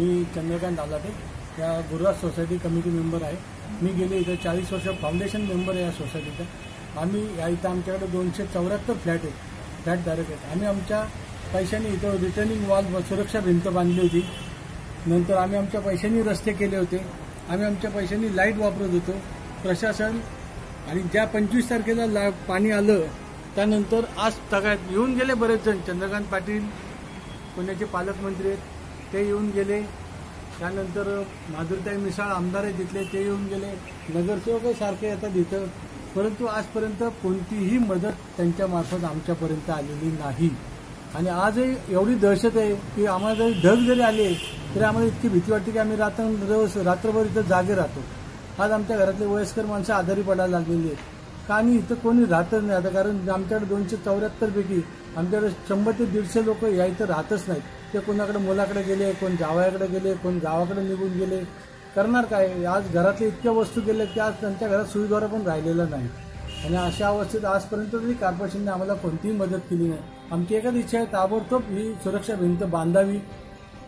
मी चंद्रकांत आलाटे या Gururaj society committee member आहे. मी गेले इथं चाळीस वर्ष फाउंडेशन मेंबर आहे या सोसायटीचा. आम्ही या इथं आमच्याकडे दोनशे चौऱ्याहत्तर फ्लॅट आहेत फ्लॅट धारक आहेत. आम्ही आमच्या पैशाने इथं रिटर्निंग वॉल सुरक्षा भिंत बांधली होती. नंतर आम्ही आमच्या पैशांनी रस्ते केले होते. आम्ही आमच्या पैशांनी लाइट वापरत होतो. प्रशासन आणि ज्या पंचवीस तारखेला ला पाणी आलं त्यानंतर आज सगळ्यात येऊन गेले बरेच जण. चंद्रकांत पाटील पुण्याचे पालकमंत्री आहेत. ते येऊन गेले. त्यानंतर माधुरताई मिसाळ आमदार आहेत तिथले ते येऊन गेले. नगरसेवकही सारखे येतात इथं. परंतु आजपर्यंत कोणतीही मदत त्यांच्यामार्फत आमच्यापर्यंत आलेली नाही. आणि आजही एवढी दहशत आहे की आम्हाला जरी ढग जरी आले तरी आम्हाला इतकी भीती वाटते की आम्ही रात्र रात्रभर इथं जागे राहतो. आज आमच्या घरातले वयस्कर माणसं आजारी पडायला लागलेली आहेत. का आणि इथं कोणी राहतच नाही. आता कारण आमच्याकडे दोनशे चौऱ्याहत्तर पैकी आमच्याकडे शंभर ते दीडशे लोक या इथं राहतच नाहीत. ते कोणाकडे मुलाकडे गेले कोण जावयाकडे गेले कोण गावाकडे निघून गेले. करणार काय? आज घरातल्या इतक्या वस्तू गेल्या की आज त्यांच्या घरात सुविधा पण राहिलेला नाही. आणि अशा अवस्थेत आजपर्यंत तरी कॉर्पोरेशनने आम्हाला कोणतीही मदत केली नाही. आमची एकच इच्छा आहे ताबडतोब ही सुरक्षा भिंत बांधावी.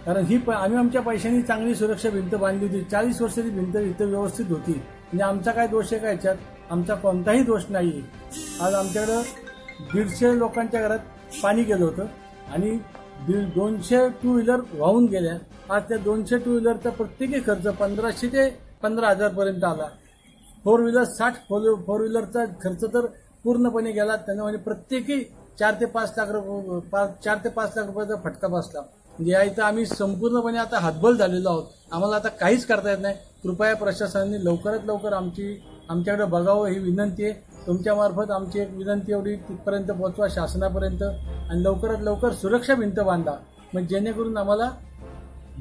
कारण ही प- आम्ही आमच्या पैशांनी चांगली सुरक्षा भिंत बांधली होती. चाळीस वर्षाची भिंत इथं व्यवस्थित होती. म्हणजे आमचा काय दोष आहे का याच्यात? आमचा कोणताही दोष नाही. आज आमच्याकडं दीडशे लोकांच्या घरात पाणी गेलं होतं आणि दोनशे टू व्हीलर वाहून गेल्या. आज त्या दोनशे टू व्हीलरचा प्रत्येकी खर्च पंधराशे ते पंधरा हजारपर्यंत आला. फोर व्हीलर साठ फोर फोर व्हीलरचा खर्च तर पूर्णपणे गेला. त्यांना म्हणजे प्रत्येकी चार ते पाच लाख रुपये पाच- चार ते पाच लाख रुपयाचा फटका बसला. म्हणजे या इथं आम्ही संपूर्णपणे आता हातबल झालेलो आहोत. आम्हाला आता काहीच करता येत नाही. कृपया प्रशासनाने लवकरात लवकर आमची आमच्याकडे बघावं ही विनंती आहे. तुमच्यामार्फत आमची एक विनंती एवढी तिथपर्यंत पोहोचवा शासनापर्यंत. आणि लवकरात लवकर सुरक्षा भिंत बांधा. मग जेणेकरून आम्हाला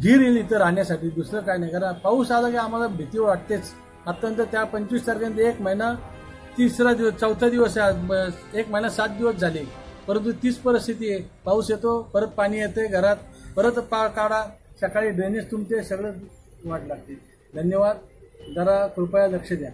धीर येईल इथं राहण्यासाठी. दुसरं काय नाही. कारण पाऊस आला की आम्हाला भीती वाटतेच. आतापर्यंत त्या पंचवीस तारखेनंतर एक महिना तिसरा दिवस चौथा दिवस आहे. एक महिना सात दिवस झाले. परंतु तीच परिस्थिती आहे. पाऊस येतो परत पाणी येते घरात. परत पा काढा. सकाळी ड्रेनेज तुमचे सगळं वाट लागते. धन्यवाद. जरा कृपया लक्ष द्या.